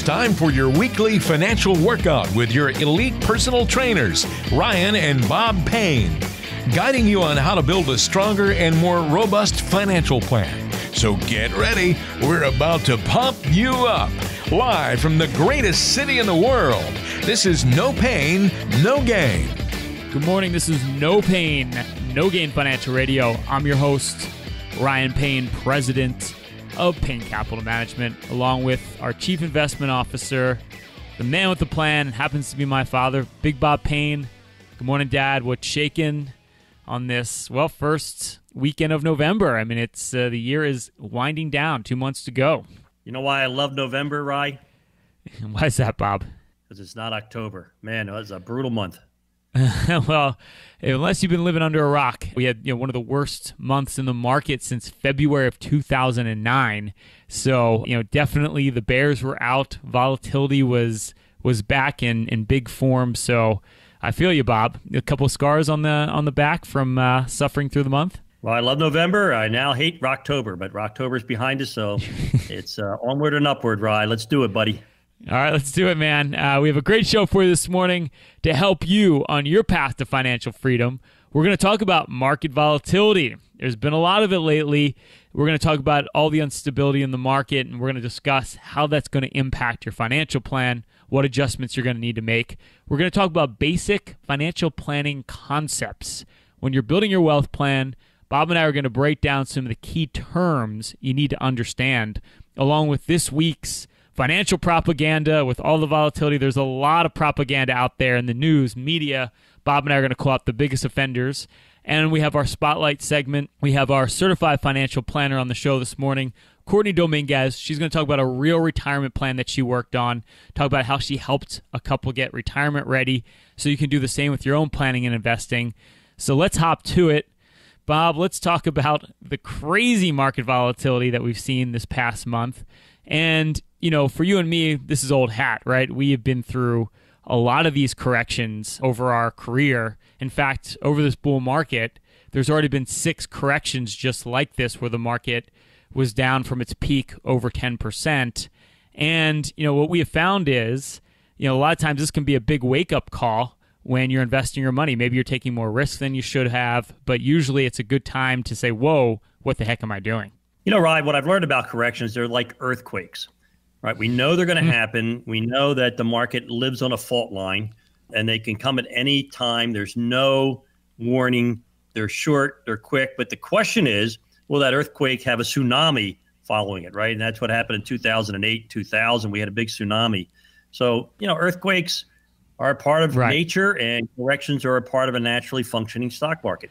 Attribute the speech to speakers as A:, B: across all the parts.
A: It's time for your weekly financial workout with your elite personal trainers, Ryan and Bob Payne, guiding you on how to build a stronger and more robust financial plan. So get ready, we're about to pump you up. Live from the greatest city in the world, this is No Payne, No Gain.
B: Good morning, this is No Payne, No Gain Financial Radio. I'm your host, Ryan Payne, President of Payne Capital Management, along with our Chief Investment Officer, the man with the plan, happens to be my father, Big Bob Payne. Good morning, Dad. What's shaking on this, well, first weekend of November? I mean, it's uh, the year is winding down, two months to go.
C: You know why I love November, Rye?
B: why is that, Bob?
C: Because it's not October. Man, it was a brutal month.
B: well, unless you've been living under a rock, we had you know one of the worst months in the market since February of 2009. So you know definitely the bears were out. Volatility was was back in in big form. So I feel you, Bob. A couple of scars on the on the back from uh, suffering through the month.
C: Well, I love November. I now hate Rocktober, but Rocktober's behind us, so it's uh, onward and upward, Rye. Let's do it, buddy.
B: All right, let's do it, man. Uh, we have a great show for you this morning to help you on your path to financial freedom. We're going to talk about market volatility. There's been a lot of it lately. We're going to talk about all the instability in the market, and we're going to discuss how that's going to impact your financial plan, what adjustments you're going to need to make. We're going to talk about basic financial planning concepts. When you're building your wealth plan, Bob and I are going to break down some of the key terms you need to understand, along with this week's financial propaganda with all the volatility. There's a lot of propaganda out there in the news, media. Bob and I are going to call out the biggest offenders. And we have our spotlight segment. We have our certified financial planner on the show this morning, Courtney Dominguez. She's going to talk about a real retirement plan that she worked on, talk about how she helped a couple get retirement ready so you can do the same with your own planning and investing. So let's hop to it. Bob, let's talk about the crazy market volatility that we've seen this past month. And you know, for you and me, this is old hat, right? We have been through a lot of these corrections over our career. In fact, over this bull market, there's already been six corrections just like this where the market was down from its peak over 10%. And, you know, what we have found is, you know, a lot of times this can be a big wake up call when you're investing your money. Maybe you're taking more risk than you should have, but usually it's a good time to say, whoa, what the heck am I doing?
C: You know, Ryan, what I've learned about corrections, they're like earthquakes right? We know they're going to mm-hmm. happen. We know that the market lives on a fault line and they can come at any time. There's no warning. They're short, they're quick. But the question is will that earthquake have a tsunami following it, right? And that's what happened in 2008, 2000. We had a big tsunami. So, you know, earthquakes are a part of right. nature and corrections are a part of a naturally functioning stock market.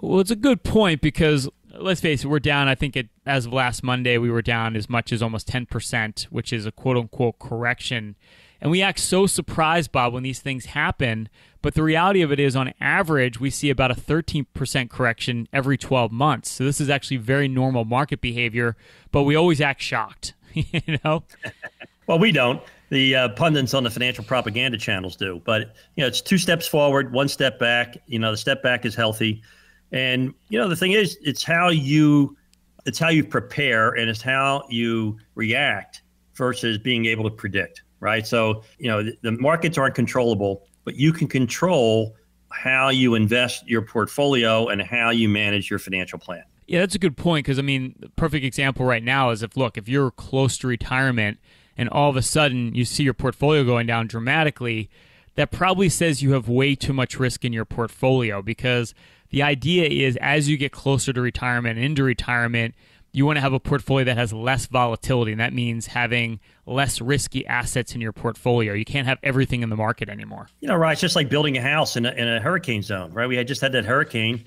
B: Well, it's a good point because let's face it, we're down. I think it, as of last Monday, we were down as much as almost 10%, which is a quote unquote correction. And we act so surprised, Bob, when these things happen. But the reality of it is, on average, we see about a 13% correction every 12 months. So this is actually very normal market behavior, but we always act shocked, you know?
C: well, we don't. The uh, pundits on the financial propaganda channels do. But, you know, it's two steps forward, one step back. You know, the step back is healthy and you know, the thing is, it's how you it's how you prepare and it's how you react versus being able to predict, right? So, you know, the, the markets aren't controllable, but you can control how you invest your portfolio and how you manage your financial plan.
B: Yeah, that's a good point because I mean, the perfect example right now is if look, if you're close to retirement and all of a sudden you see your portfolio going down dramatically, that probably says you have way too much risk in your portfolio because the idea is as you get closer to retirement and into retirement, you want to have a portfolio that has less volatility, and that means having less risky assets in your portfolio. You can't have everything in the market anymore.
C: You know, right? It's just like building a house in a, in a hurricane zone, right? We had just had that hurricane,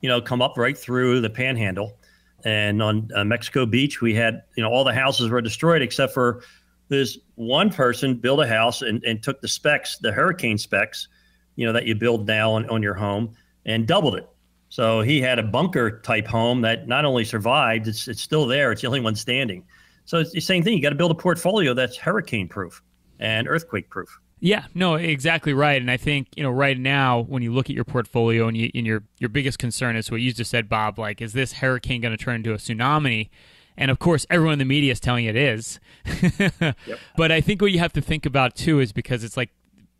C: you know, come up right through the panhandle. And on uh, Mexico Beach, we had, you know, all the houses were destroyed except for this one person built a house and, and took the specs, the hurricane specs, you know, that you build now on, on your home and doubled it. So he had a bunker type home that not only survived, it's, it's still there. It's the only one standing. So it's the same thing. You got to build a portfolio that's hurricane proof and earthquake proof.
B: Yeah, no, exactly right. And I think you know right now when you look at your portfolio and, you, and your your biggest concern is what you just said, Bob. Like, is this hurricane going to turn into a tsunami? And of course, everyone in the media is telling you it is. yep. But I think what you have to think about too is because it's like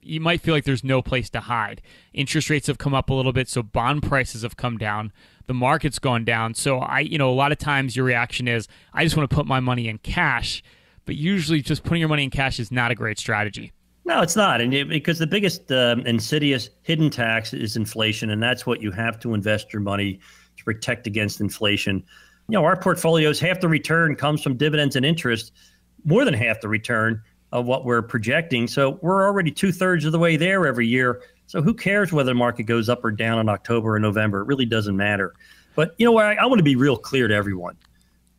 B: you might feel like there's no place to hide. Interest rates have come up a little bit, so bond prices have come down. The market's gone down. So I, you know, a lot of times your reaction is, I just want to put my money in cash. But usually, just putting your money in cash is not a great strategy.
C: No, it's not, and it, because the biggest um, insidious hidden tax is inflation, and that's what you have to invest your money to protect against inflation. You know, our portfolios half the return comes from dividends and interest, more than half the return of what we're projecting. So we're already two thirds of the way there every year. So who cares whether the market goes up or down in October or November? It really doesn't matter. But you know what? I, I want to be real clear to everyone.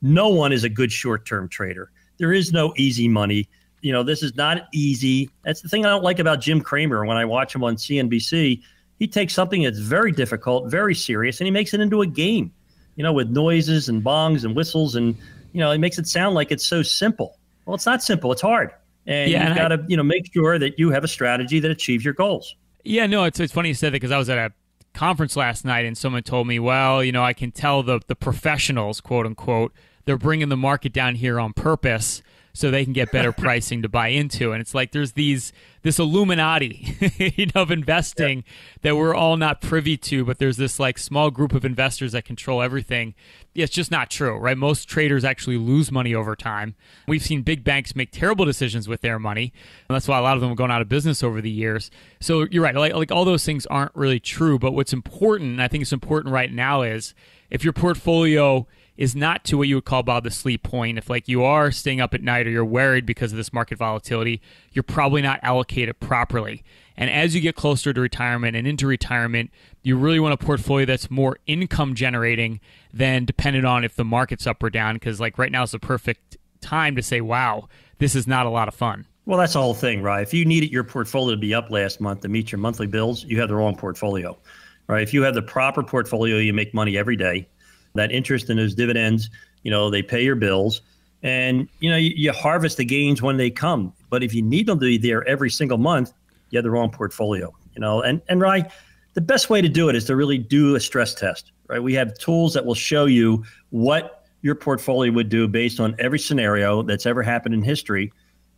C: No one is a good short term trader. There is no easy money you know, this is not easy. That's the thing I don't like about Jim Cramer when I watch him on CNBC. He takes something that's very difficult, very serious, and he makes it into a game, you know, with noises and bongs and whistles. And, you know, he makes it sound like it's so simple. Well, it's not simple, it's hard. And yeah, you've got to, you know, make sure that you have a strategy that achieves your goals.
B: Yeah, no, it's, it's funny you said that because I was at a conference last night and someone told me, well, you know, I can tell the, the professionals, quote unquote, they're bringing the market down here on purpose so they can get better pricing to buy into. And it's like there's these this Illuminati you know, of investing that we're all not privy to, but there's this like small group of investors that control everything. It's just not true, right? Most traders actually lose money over time. We've seen big banks make terrible decisions with their money, and that's why a lot of them have gone out of business over the years. So you're right, like, like all those things aren't really true. But what's important, and I think it's important right now, is if your portfolio is not to what you would call about the sleep point. If like you are staying up at night or you're worried because of this market volatility, you're probably not allocated properly. And as you get closer to retirement and into retirement, you really want a portfolio that's more income generating than dependent on if the market's up or down. Because like right now is the perfect time to say, wow, this is not a lot of fun.
C: Well, that's the whole thing, right? If you needed your portfolio to be up last month to meet your monthly bills, you have the wrong portfolio, right? If you have the proper portfolio, you make money every day that interest and those dividends, you know, they pay your bills and, you know, you, you harvest the gains when they come. But if you need them to be there every single month, you have the wrong portfolio, you know, and, and right, the best way to do it is to really do a stress test, right? We have tools that will show you what your portfolio would do based on every scenario that's ever happened in history.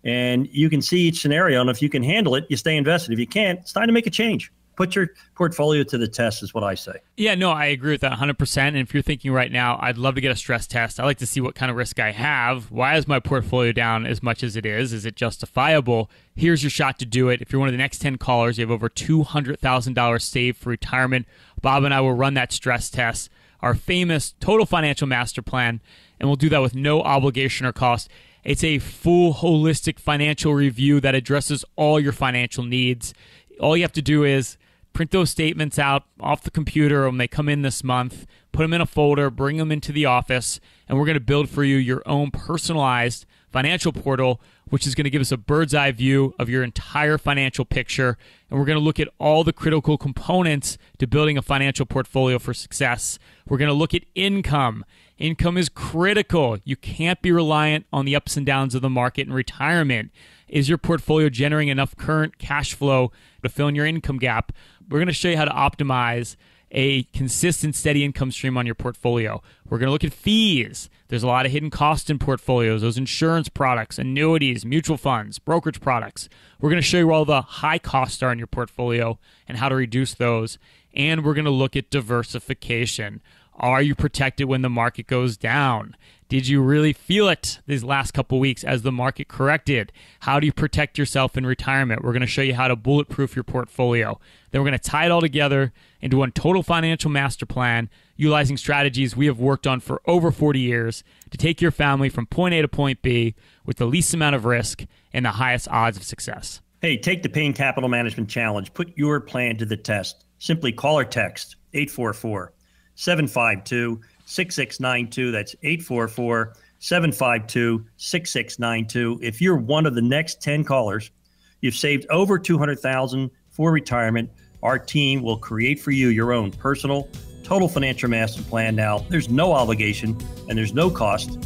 C: And you can see each scenario. And if you can handle it, you stay invested. If you can't, it's time to make a change put your portfolio to the test is what I say.
B: Yeah, no, I agree with that 100%. And if you're thinking right now, I'd love to get a stress test. I like to see what kind of risk I have. Why is my portfolio down as much as it is? Is it justifiable? Here's your shot to do it. If you're one of the next 10 callers, you have over $200,000 saved for retirement. Bob and I will run that stress test, our famous total financial master plan, and we'll do that with no obligation or cost. It's a full holistic financial review that addresses all your financial needs. All you have to do is print those statements out off the computer when they come in this month, put them in a folder, bring them into the office, and we're going to build for you your own personalized financial portal, which is going to give us a bird's eye view of your entire financial picture. And we're going to look at all the critical components to building a financial portfolio for success. We're going to look at income. Income is critical. You can't be reliant on the ups and downs of the market in retirement. Is your portfolio generating enough current cash flow to fill in your income gap? We're going to show you how to optimize a consistent, steady income stream on your portfolio. We're going to look at fees. There's a lot of hidden costs in portfolios, those insurance products, annuities, mutual funds, brokerage products. We're going to show you all the high costs are in your portfolio and how to reduce those. And we're going to look at diversification. Are you protected when the market goes down? Did you really feel it these last couple weeks as the market corrected? How do you protect yourself in retirement? We're going to show you how to bulletproof your portfolio. Then we're going to tie it all together into one total financial master plan utilizing strategies we have worked on for over 40 years to take your family from point A to point B with the least amount of risk and the highest odds of success.
C: Hey, take the Payne Capital Management Challenge. Put your plan to the test. Simply call or text 844 752 6692. That's 844 752 6692. If you're one of the next 10 callers, you've saved over 200,000 for retirement. Our team will create for you your own personal total financial master plan. Now, there's no obligation and there's no cost,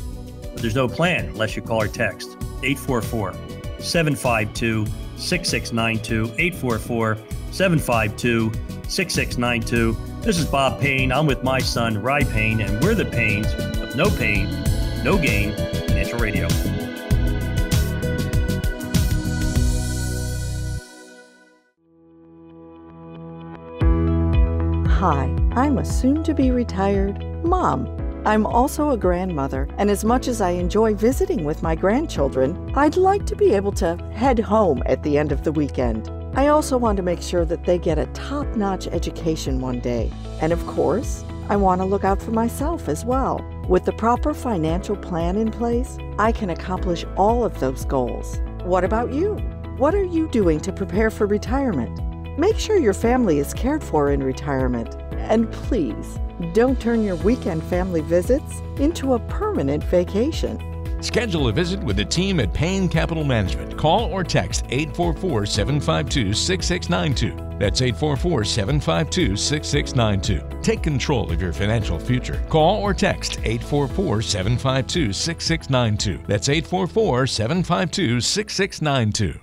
C: but there's no plan unless you call or text 844 752 6692. 844 752 6692. This is Bob Payne. I'm with my son, Ry Payne, and we're the Paynes of No Payne, no gain financial radio.
D: Hi, I'm a soon to be retired mom. I'm also a grandmother, and as much as I enjoy visiting with my grandchildren, I'd like to be able to head home at the end of the weekend. I also want to make sure that they get a top notch education one day. And of course, I want to look out for myself as well. With the proper financial plan in place, I can accomplish all of those goals. What about you? What are you doing to prepare for retirement? Make sure your family is cared for in retirement. And please, don't turn your weekend family visits into a permanent vacation.
A: Schedule a visit with the team at Payne Capital Management. Call or text 844 752 6692. That's 844 752 6692. Take control of your financial future. Call or text 844 752 6692. That's 844 752 6692.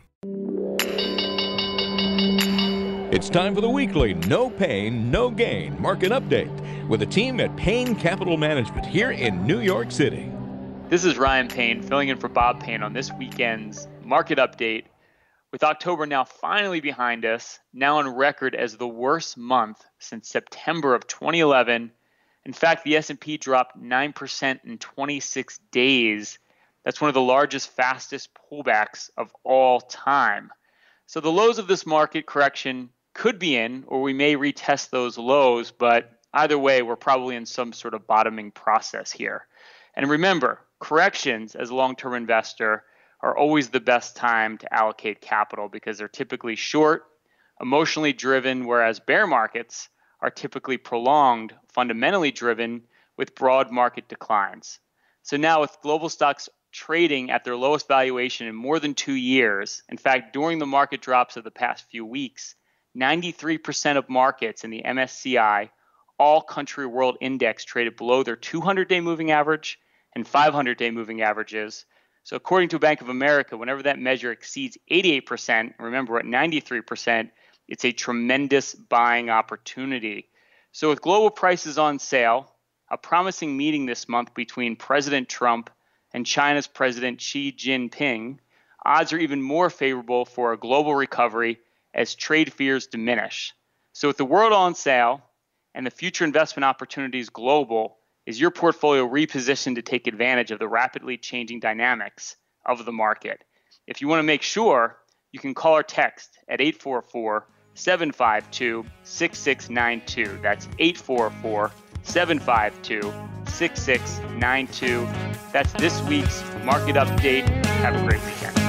A: It's time for the weekly No Payne, No Gain market update with the team at Payne Capital Management here in New York City.
B: This is Ryan Payne filling in for Bob Payne on this weekend's market update. With October now finally behind us, now on record as the worst month since September of 2011. In fact, the S&P dropped 9% in 26 days. That's one of the largest fastest pullbacks of all time. So the lows of this market correction could be in or we may retest those lows, but either way, we're probably in some sort of bottoming process here. And remember, corrections as a long term investor are always the best time to allocate capital because they're typically short, emotionally driven, whereas bear markets are typically prolonged, fundamentally driven with broad market declines. So now, with global stocks trading at their lowest valuation in more than two years, in fact, during the market drops of the past few weeks, 93% of markets in the MSCI All Country World Index traded below their 200 day moving average and 500 day moving averages. So, according to Bank of America, whenever that measure exceeds 88%, remember at 93%, it's a tremendous buying opportunity. So, with global prices on sale, a promising meeting this month between President Trump and China's President Xi Jinping, odds are even more favorable for a global recovery as trade fears diminish. So, with the world on sale and the future investment opportunities global, is your portfolio repositioned to take advantage of the rapidly changing dynamics of the market? If you want to make sure, you can call or text at 844 752 6692. That's 844 752 6692. That's this week's market update. Have a great weekend.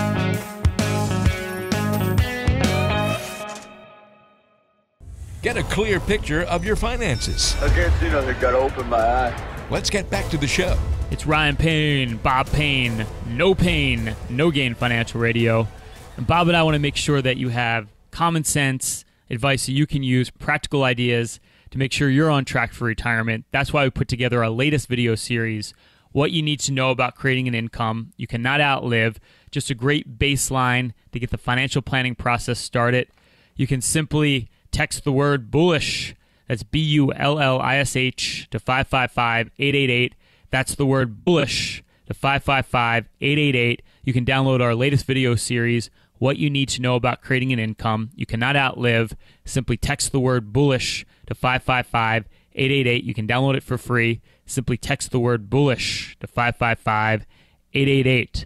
A: Get a clear picture of your finances.
E: I can't see nothing. Got to open my eye.
A: Let's get back to the show.
B: It's Ryan Payne, Bob Payne, No Payne, No Gain Financial Radio. And Bob and I want to make sure that you have common sense advice that you can use, practical ideas to make sure you're on track for retirement. That's why we put together our latest video series, What You Need to Know About Creating an Income You Cannot Outlive. Just a great baseline to get the financial planning process started. You can simply text the word bullish. That's B U L L I S H to 555 888. That's the word bullish to 555 888. You can download our latest video series, What You Need to Know About Creating an Income You Cannot Outlive. Simply text the word bullish to 555 888. You can download it for free. Simply text the word bullish to 555 888.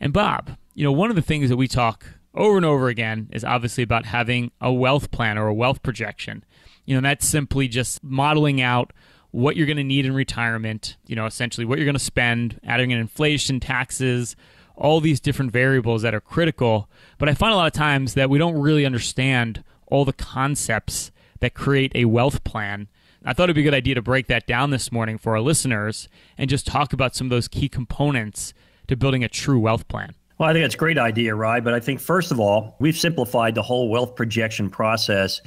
B: And Bob, you know, one of the things that we talk over and over again is obviously about having a wealth plan or a wealth projection. You know, that's simply just modeling out what you're going to need in retirement, you know, essentially what you're going to spend, adding in inflation, taxes, all these different variables that are critical. But I find a lot of times that we don't really understand all the concepts that create a wealth plan. I thought it'd be a good idea to break that down this morning for our listeners and just talk about some of those key components to building a true wealth plan.
C: Well, I think it's a great idea, Rye. But I think first of all, we've simplified the whole wealth projection process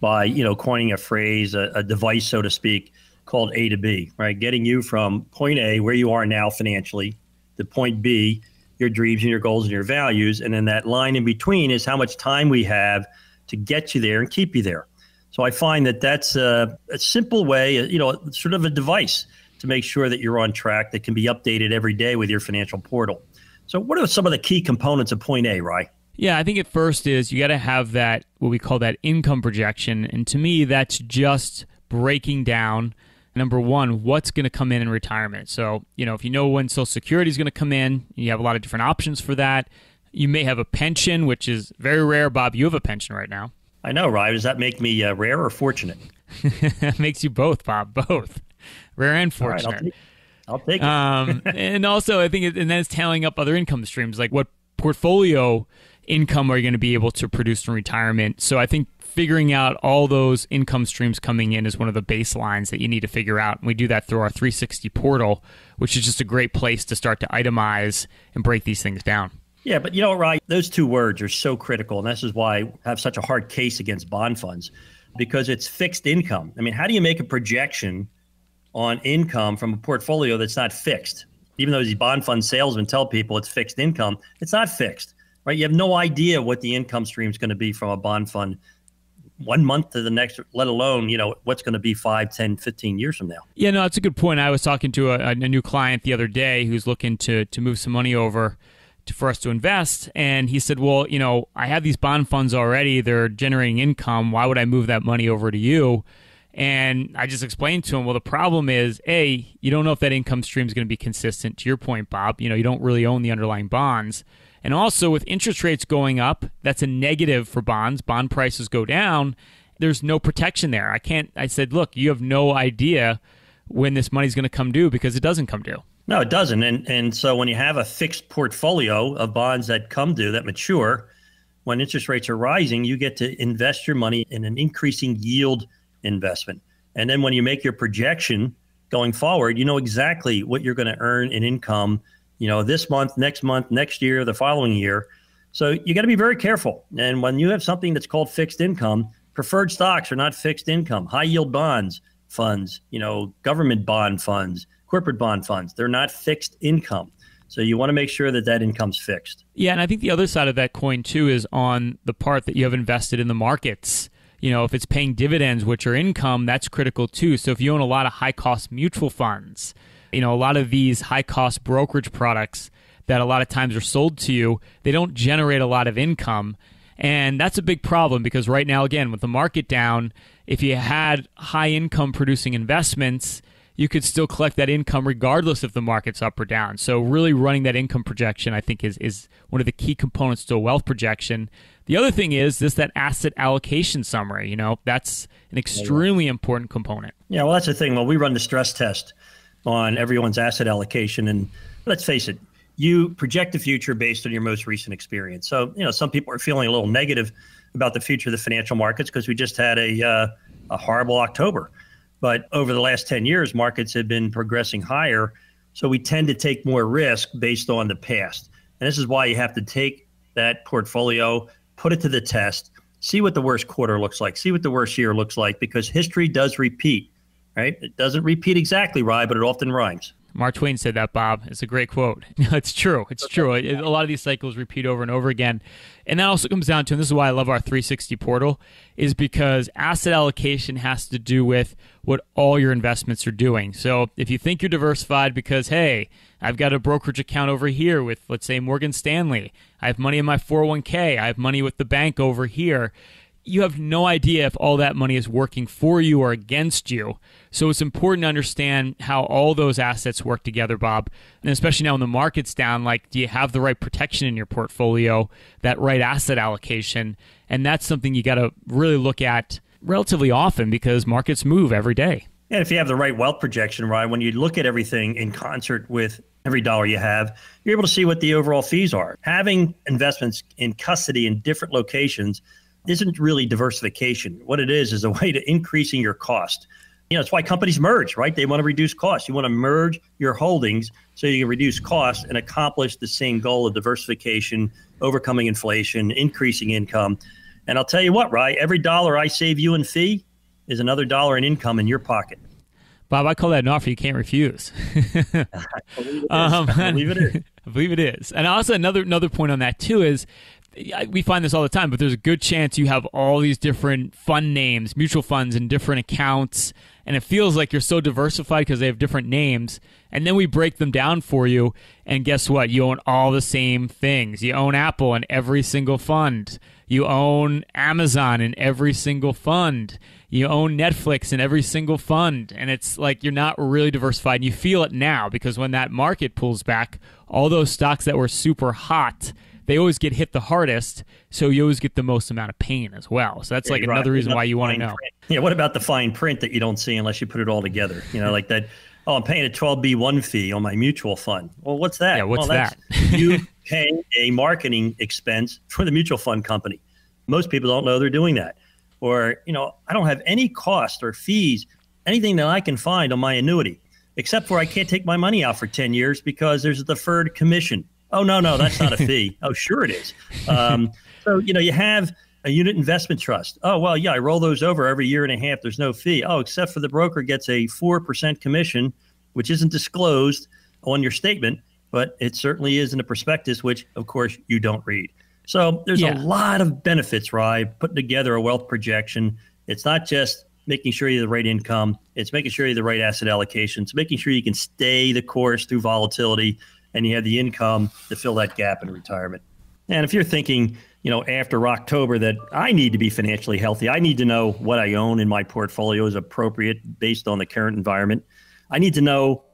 C: by you know coining a phrase, a, a device, so to speak, called A to B. Right, getting you from point A, where you are now financially, to point B, your dreams and your goals and your values, and then that line in between is how much time we have to get you there and keep you there. So I find that that's a, a simple way, you know, sort of a device to make sure that you're on track that can be updated every day with your financial portal. So, what are some of the key components of point A, Rye?
B: Yeah, I think at first is you got to have that what we call that income projection, and to me, that's just breaking down number one, what's going to come in in retirement. So, you know, if you know when Social Security is going to come in, you have a lot of different options for that. You may have a pension, which is very rare. Bob, you have a pension right now.
C: I know, right? Does that make me uh, rare or fortunate?
B: makes you both, Bob, both rare and fortunate.
C: Right, I'll take, it.
B: um, and also, I think, it, and then it's tailing up other income streams, like what portfolio income are you going to be able to produce from retirement. So I think figuring out all those income streams coming in is one of the baselines that you need to figure out. And we do that through our 360 portal, which is just a great place to start to itemize and break these things down.
C: Yeah, but you know, right, those two words are so critical. And this is why I have such a hard case against bond funds because it's fixed income. I mean, how do you make a projection on income from a portfolio that's not fixed? Even though these bond fund salesmen tell people it's fixed income, it's not fixed, right? You have no idea what the income stream is going to be from a bond fund one month to the next, let alone, you know, what's going to be 5, 10, 15 years from now.
B: Yeah, no, that's a good point. I was talking to a, a new client the other day who's looking to, to move some money over to, for us to invest. And he said, well, you know, I have these bond funds already. They're generating income. Why would I move that money over to you? And I just explained to him, well, the problem is, A, you don't know if that income stream is going to be consistent. To your point, Bob, you know, you don't really own the underlying bonds. And also, with interest rates going up, that's a negative for bonds. Bond prices go down. There's no protection there. I can't, I said, look, you have no idea when this money's going to come due because it doesn't come due.
C: No, it doesn't. And, and so when you have a fixed portfolio of bonds that come due, that mature, when interest rates are rising, you get to invest your money in an increasing yield investment. And then when you make your projection going forward, you know exactly what you're going to earn in income you know, this month, next month, next year, the following year. So you got to be very careful. And when you have something that's called fixed income, preferred stocks are not fixed income. High yield bonds, funds, you know, government bond funds, corporate bond funds, they're not fixed income. So you want to make sure that that income's fixed.
B: Yeah, and I think the other side of that coin too is on the part that you have invested in the markets. You know, if it's paying dividends, which are income, that's critical too. So if you own a lot of high cost mutual funds, you know, a lot of these high cost brokerage products that a lot of times are sold to you, they don't generate a lot of income. And that's a big problem because right now, again, with the market down, if you had high income producing investments, you could still collect that income regardless if the market's up or down. So really running that income projection, I think, is is one of the key components to a wealth projection. The other thing is this that asset allocation summary. You know, that's an extremely important component.
C: Yeah, well, that's the thing. Well, we run the stress test on everyone's asset allocation. And let's face it, you project the future based on your most recent experience. So, you know, some people are feeling a little negative about the future of the financial markets because we just had a, uh, a horrible October. But over the last 10 years, markets have been progressing higher. So we tend to take more risk based on the past. And this is why you have to take that portfolio, put it to the test, see what the worst quarter looks like, see what the worst year looks like, because history does repeat right? It doesn't repeat exactly right, but it often rhymes.
B: Mark Twain said that, Bob. It's a great quote. it's true. It's true. It, a lot of these cycles repeat over and over again. And that also comes down to, and this is why I love our 360 portal, is because asset allocation has to do with what all your investments are doing. So if you think you're diversified because, hey, I've got a brokerage account over here with, let's say, Morgan Stanley, I have money in my 401k, I have money with the bank over here you have no idea if all that money is working for you or against you. So it's important to understand how all those assets work together, Bob. And especially now when the market's down, like, do you have the right protection in your portfolio, that right asset allocation? And that's something you got to really look at relatively often because markets move every day.
C: And if you have the right wealth projection, right, when you look at everything in concert with every dollar you have, you're able to see what the overall fees are. Having investments in custody in different locations isn't really diversification. What it is is a way to increasing your cost. You know, it's why companies merge, right? They want to reduce costs. You want to merge your holdings so you can reduce costs and accomplish the same goal of diversification, overcoming inflation, increasing income. And I'll tell you what, right? Every dollar I save you in fee is another dollar in income in your pocket.
B: Bob, I call that an offer you can't refuse.
C: I believe it is. Um, I believe it is.
B: I believe it is. And also another another point on that too is we find this all the time, but there's a good chance you have all these different fund names, mutual funds, and different accounts, and it feels like you're so diversified because they have different names. And then we break them down for you, and guess what? You own all the same things. You own Apple in every single fund. You own Amazon in every single fund. You own Netflix in every single fund. And it's like you're not really diversified. And you feel it now because when that market pulls back, all those stocks that were super hot they always get hit the hardest, so you always get the most amount of pain as well. So that's yeah, like another right. reason why you want to know.
C: Print. Yeah, what about the fine print that you don't see unless you put it all together? You know, like that. Oh, I'm paying a 12b1 fee on my mutual fund. Well, what's that?
B: Yeah, what's
C: well,
B: that?
C: you pay a marketing expense for the mutual fund company. Most people don't know they're doing that. Or, you know, I don't have any cost or fees, anything that I can find on my annuity, except for I can't take my money out for 10 years because there's a deferred commission. Oh no, no, that's not a fee. oh, sure it is. Um, so you know, you have a unit investment trust. Oh well, yeah, I roll those over every year and a half. There's no fee. Oh, except for the broker gets a four percent commission, which isn't disclosed on your statement, but it certainly is in the prospectus, which of course you don't read. So there's yeah. a lot of benefits, right? Putting together a wealth projection. It's not just making sure you have the right income. It's making sure you have the right asset allocations, making sure you can stay the course through volatility and you have the income to fill that gap in retirement. And if you're thinking, you know, after October that I need to be financially healthy, I need to know what I own in my portfolio is appropriate based on the current environment. I need to know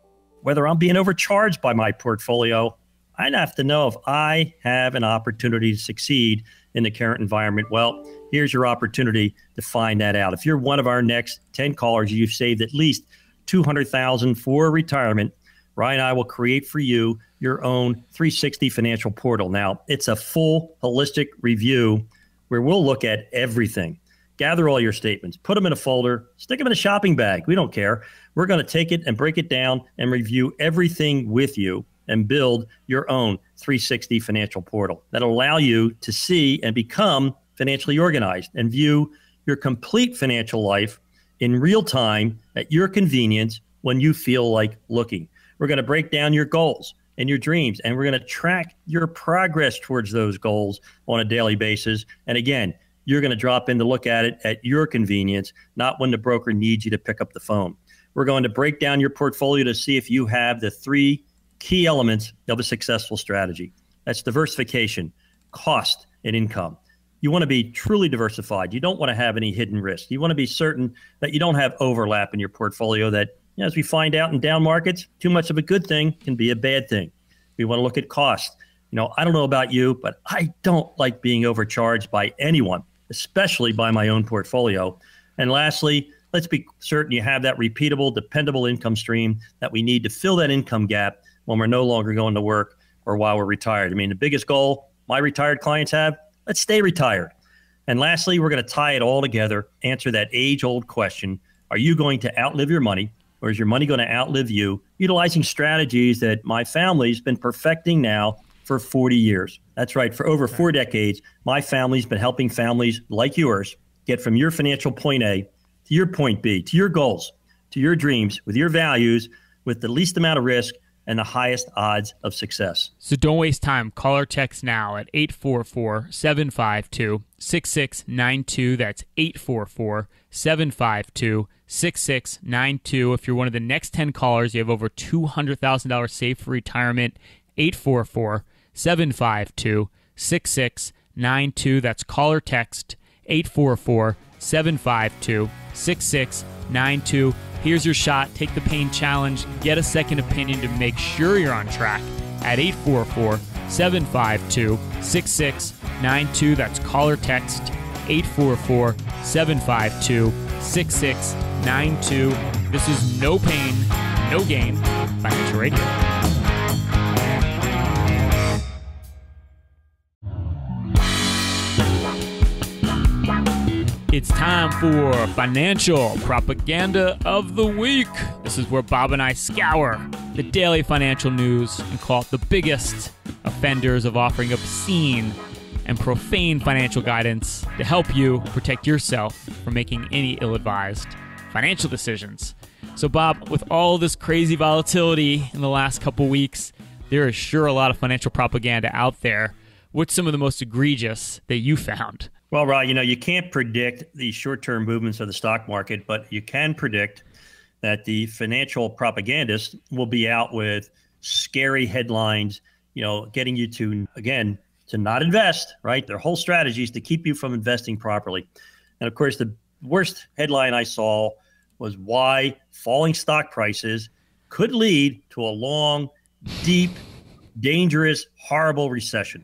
C: whether I'm being overcharged by my portfolio. I'd have to know if I have an opportunity to succeed in the current environment. Well, here's your opportunity to find that out. If you're one of our next 10 callers, you've saved at least 200,000 for retirement. Ryan and I will create for you your own 360 financial portal. Now, it's a full holistic review where we'll look at everything. Gather all your statements, put them in a folder, stick them in a shopping bag. We don't care. We're going to take it and break it down and review everything with you and build your own 360 financial portal that'll allow you to see and become financially organized and view your complete financial life in real time at your convenience when you feel like looking. We're going to break down your goals and your dreams. And we're going to track your progress towards those goals on a daily basis. And again, you're going to drop in to look at it at your convenience, not when the broker needs you to pick up the phone. We're going to break down your portfolio to see if you have the three key elements of a successful strategy. That's diversification, cost, and income. You want to be truly diversified. You don't want to have any hidden risk. You want to be certain that you don't have overlap in your portfolio that as we find out in down markets, too much of a good thing can be a bad thing. We want to look at cost. You know, I don't know about you, but I don't like being overcharged by anyone, especially by my own portfolio. And lastly, let's be certain you have that repeatable, dependable income stream that we need to fill that income gap when we're no longer going to work or while we're retired. I mean, the biggest goal my retired clients have let's stay retired. And lastly, we're going to tie it all together, answer that age old question Are you going to outlive your money? Or is your money going to outlive you? Utilizing strategies that my family's been perfecting now for 40 years. That's right. For over four decades, my family's been helping families like yours get from your financial point A to your point B, to your goals, to your dreams, with your values, with the least amount of risk and the highest odds of success.
B: So don't waste time. Call or text now at 844 752 6692. That's 844 752 6692. If you're one of the next 10 callers, you have over $200,000 saved for retirement. 844 752 6692. That's call or text 844 752 6692. Here's your shot. Take the Payne challenge. Get a second opinion to make sure you're on track at 844 752 6692. That's call or text 844 752 6692. This is No Payne, No Gain Financial Radio. It's time for financial propaganda of the week. This is where Bob and I scour the daily financial news and call it the biggest offenders of offering obscene and profane financial guidance to help you protect yourself from making any ill advised financial decisions. So, Bob, with all this crazy volatility in the last couple weeks, there is sure a lot of financial propaganda out there what's some of the most egregious that you found?
C: Well, Rod, you know, you can't predict the short term movements of the stock market, but you can predict that the financial propagandists will be out with scary headlines, you know, getting you to, again, to not invest, right? Their whole strategy is to keep you from investing properly. And of course, the worst headline I saw was why falling stock prices could lead to a long, deep, dangerous, horrible recession.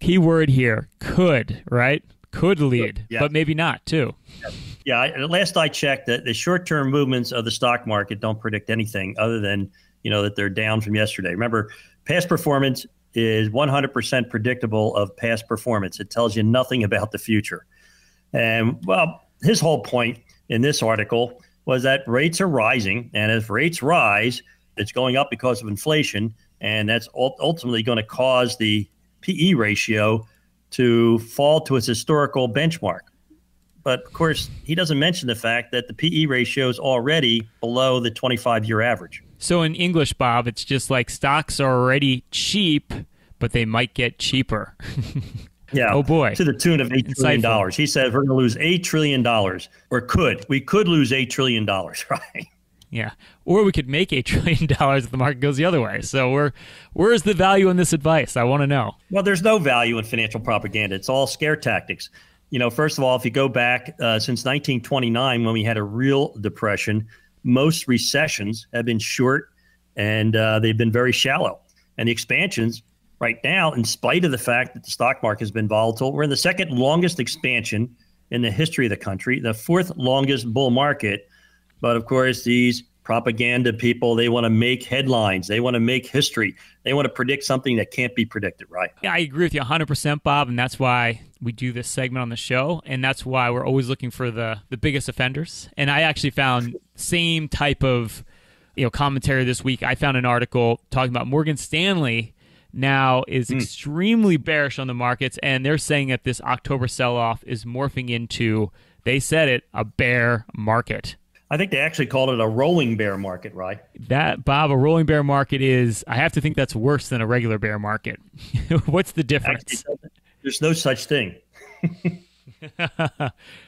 B: Key word here could, right? Could lead, yeah. but maybe not too.
C: Yeah, I, last I checked, the, the short term movements of the stock market don't predict anything other than you know that they're down from yesterday. Remember, past performance is 100% predictable of past performance. It tells you nothing about the future. And well, his whole point in this article was that rates are rising, and as rates rise, it's going up because of inflation, and that's ultimately going to cause the PE ratio to fall to its historical benchmark. But of course, he doesn't mention the fact that the PE ratio is already below the 25 year average.
B: So, in English, Bob, it's just like stocks are already cheap, but they might get cheaper.
C: yeah.
B: Oh, boy.
C: To the tune of $8 trillion. dollars. He said we're going to lose $8 trillion, or could. We could lose $8 trillion, right?
B: Yeah, or we could make eight trillion dollars if the market goes the other way. So where where's the value in this advice? I want to know.
C: Well, there's no value in financial propaganda. It's all scare tactics. You know, first of all, if you go back uh, since 1929 when we had a real depression, most recessions have been short and uh, they've been very shallow. And the expansions right now, in spite of the fact that the stock market has been volatile, we're in the second longest expansion in the history of the country, the fourth longest bull market but of course, these propaganda people, they want to make headlines. They want to make history. They want to predict something that can't be predicted, right?
B: Yeah, I agree with you 100%, Bob. And that's why we do this segment on the show. And that's why we're always looking for the, the biggest offenders. And I actually found same type of you know commentary this week. I found an article talking about Morgan Stanley now is mm. extremely bearish on the markets. And they're saying that this October sell off is morphing into, they said it, a bear market.
C: I think they actually called it a rolling bear market, right?
B: That Bob, a rolling bear market is. I have to think that's worse than a regular bear market. What's the difference?
C: Actually, there's no such thing.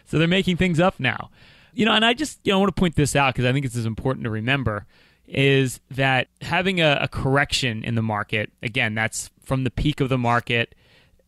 B: so they're making things up now. You know, and I just you know I want to point this out because I think it's important to remember is that having a, a correction in the market again that's from the peak of the market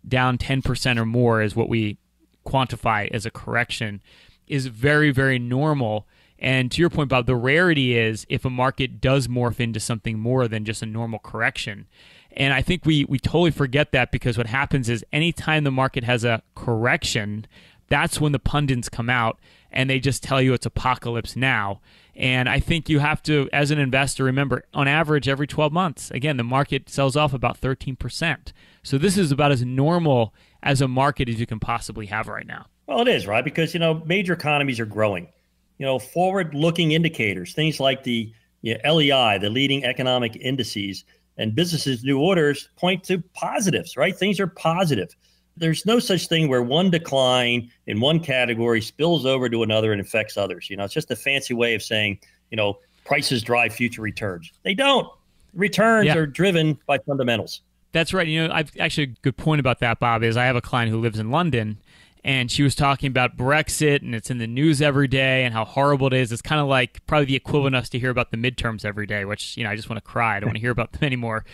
B: down 10% or more is what we quantify as a correction is very very normal and to your point, Bob, the rarity is if a market does morph into something more than just a normal correction. And I think we, we totally forget that because what happens is anytime the market has a correction, that's when the pundits come out and they just tell you it's apocalypse now. And I think you have to, as an investor, remember on average, every 12 months, again, the market sells off about 13%. So this is about as normal as a market as you can possibly have right now.
C: Well, it is, right? Because, you know, major economies are growing you know, forward-looking indicators, things like the you know, LEI, the leading economic indices, and businesses' new orders point to positives, right? Things are positive. There's no such thing where one decline in one category spills over to another and affects others. You know, it's just a fancy way of saying, you know, prices drive future returns. They don't. Returns yeah. are driven by fundamentals.
B: That's right. You know, I've actually a good point about that, Bob. Is I have a client who lives in London, and she was talking about Brexit and it's in the news every day and how horrible it is. It's kind of like probably the equivalent of us to hear about the midterms every day, which, you know, I just want to cry. I don't want to hear about them anymore.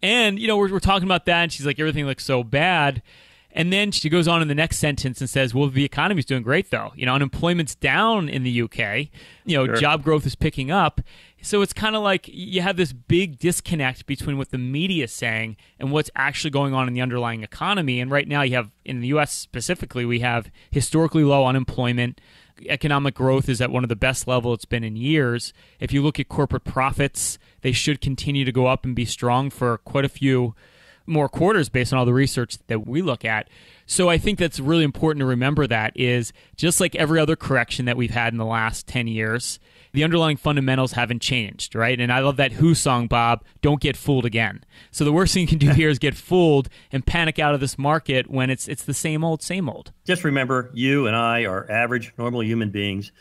B: And, you know, we're, we're talking about that and she's like, everything looks so bad. And then she goes on in the next sentence and says, "Well, the economy's doing great though. You know, unemployment's down in the UK. You know, sure. job growth is picking up. So it's kind of like you have this big disconnect between what the media is saying and what's actually going on in the underlying economy. And right now, you have in the U.S. specifically, we have historically low unemployment. Economic growth is at one of the best level it's been in years. If you look at corporate profits, they should continue to go up and be strong for quite a few more quarters based on all the research that we look at. So I think that's really important to remember that is just like every other correction that we've had in the last 10 years, the underlying fundamentals haven't changed, right? And I love that Who song, Bob, don't get fooled again. So the worst thing you can do here is get fooled and panic out of this market when it's it's the same old, same old.
C: Just remember, you and I are average, normal human beings.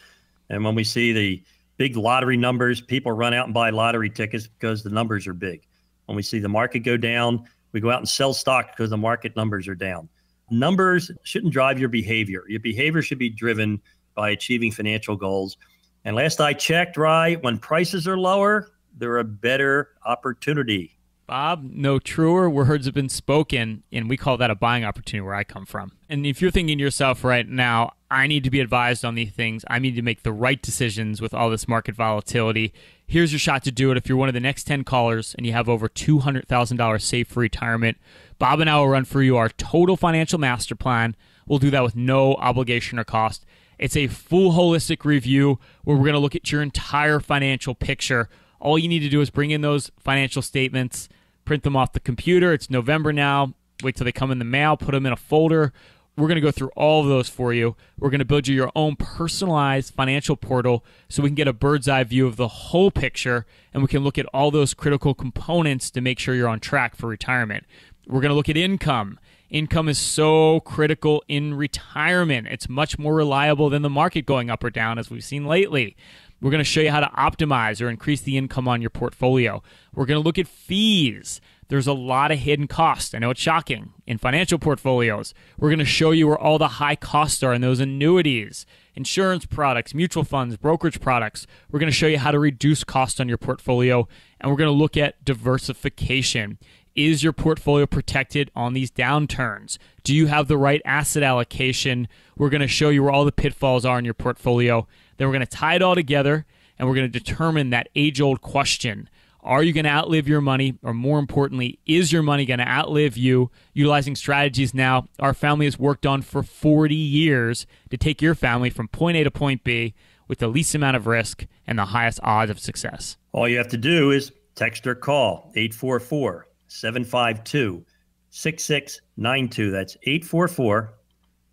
C: And when we see the big lottery numbers, people run out and buy lottery tickets because the numbers are big. When we see the market go down, We go out and sell stock because the market numbers are down. Numbers shouldn't drive your behavior. Your behavior should be driven by achieving financial goals. And last I checked, right, when prices are lower, they're a better opportunity.
B: Bob, no truer words have been spoken, and we call that a buying opportunity where I come from. And if you're thinking to yourself right now, I need to be advised on these things, I need to make the right decisions with all this market volatility, here's your shot to do it. If you're one of the next 10 callers and you have over $200,000 saved for retirement, Bob and I will run for you our total financial master plan. We'll do that with no obligation or cost. It's a full holistic review where we're going to look at your entire financial picture. All you need to do is bring in those financial statements print them off the computer. It's November now. Wait till they come in the mail, put them in a folder. We're going to go through all of those for you. We're going to build you your own personalized financial portal so we can get a bird's eye view of the whole picture and we can look at all those critical components to make sure you're on track for retirement. We're going to look at income. Income is so critical in retirement. It's much more reliable than the market going up or down, as we've seen lately. We're going to show you how to optimize or increase the income on your portfolio. We're going to look at fees. There's a lot of hidden costs. I know it's shocking in financial portfolios. We're going to show you where all the high costs are in those annuities, insurance products, mutual funds, brokerage products. We're going to show you how to reduce cost on your portfolio, and we're going to look at diversification. Is your portfolio protected on these downturns? Do you have the right asset allocation? We're going to show you where all the pitfalls are in your portfolio. Then we're going to tie it all together and we're going to determine that age old question Are you going to outlive your money? Or more importantly, is your money going to outlive you? Utilizing strategies now our family has worked on for 40 years to take your family from point A to point B with the least amount of risk and the highest odds of success.
C: All you have to do is text or call 844 752 6692. That's 844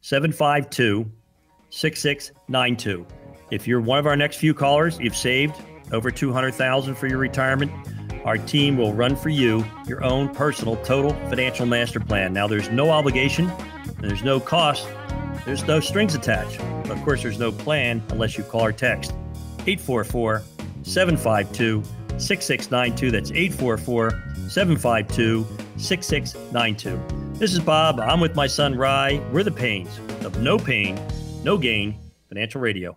C: 752 6692. If you're one of our next few callers, you've saved over 200,000 for your retirement. Our team will run for you your own personal total financial master plan. Now there's no obligation, there's no cost, there's no strings attached. Of course, there's no plan unless you call or text 844 752 6692. That's 844 752 6692. This is Bob. I'm with my son Rye. We're the Paynes of No Payne, No Gain Financial Radio.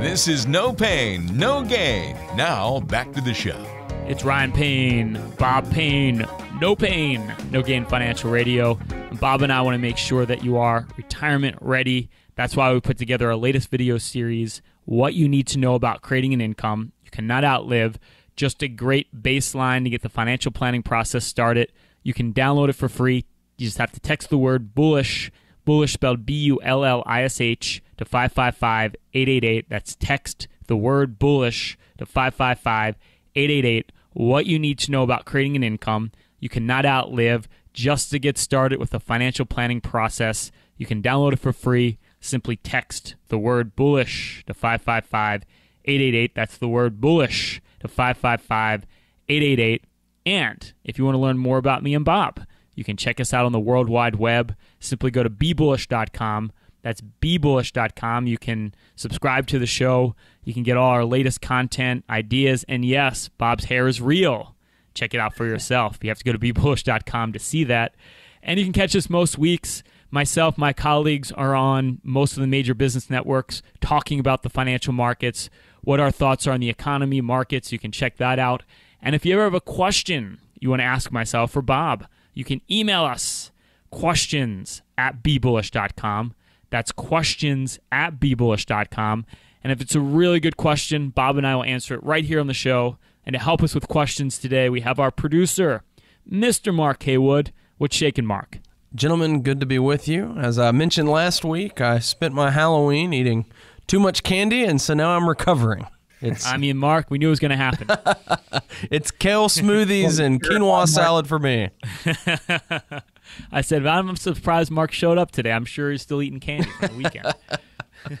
A: This is No Payne, No Gain. Now back to the show.
B: It's Ryan Payne, Bob Payne, No Payne, No Gain Financial Radio. Bob and I want to make sure that you are retirement ready. That's why we put together our latest video series, What You Need to Know About Creating an Income You Cannot Outlive just a great baseline to get the financial planning process started. You can download it for free. You just have to text the word bullish, bullish spelled B U L L I S H, to 555 888. That's text the word bullish to 555 888. What you need to know about creating an income you cannot outlive just to get started with the financial planning process. You can download it for free. Simply text the word bullish to 555 888. That's the word bullish to 555 888. And if you want to learn more about me and Bob, you can check us out on the World Wide Web. Simply go to bebullish.com. That's bebullish.com. You can subscribe to the show. You can get all our latest content, ideas, and yes, Bob's hair is real. Check it out for yourself. You have to go to bebullish.com to see that. And you can catch us most weeks. Myself, my colleagues are on most of the major business networks talking about the financial markets what our thoughts are on the economy, markets. You can check that out. And if you ever have a question you want to ask myself or Bob, you can email us questions at bebullish.com. That's questions at bebullish.com. And if it's a really good question, Bob and I will answer it right here on the show. And to help us with questions today, we have our producer, Mr. Mark Haywood. What's shaking, Mark?
F: Gentlemen, good to be with you. As I mentioned last week, I spent my Halloween eating too much candy, and so now I'm recovering.
B: It's, I mean, Mark, we knew it was going to happen.
F: it's kale smoothies and quinoa salad for me.
B: I said, I'm surprised Mark showed up today. I'm sure he's still eating candy on the weekend.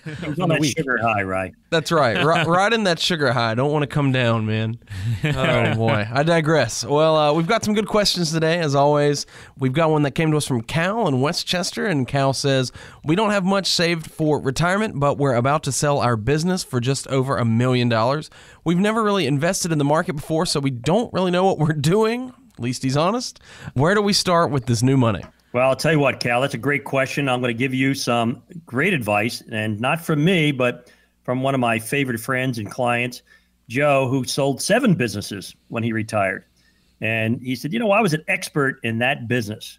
C: He's on that sugar high, right?
F: That's right. right. Right in that sugar high. I don't want to come down, man. Oh boy, I digress. Well, uh, we've got some good questions today, as always. We've got one that came to us from Cal in Westchester, and Cal says we don't have much saved for retirement, but we're about to sell our business for just over a million dollars. We've never really invested in the market before, so we don't really know what we're doing. At least he's honest. Where do we start with this new money?
C: Well, I'll tell you what, Cal, that's a great question. I'm going to give you some great advice, and not from me, but from one of my favorite friends and clients, Joe, who sold seven businesses when he retired. And he said, You know, I was an expert in that business.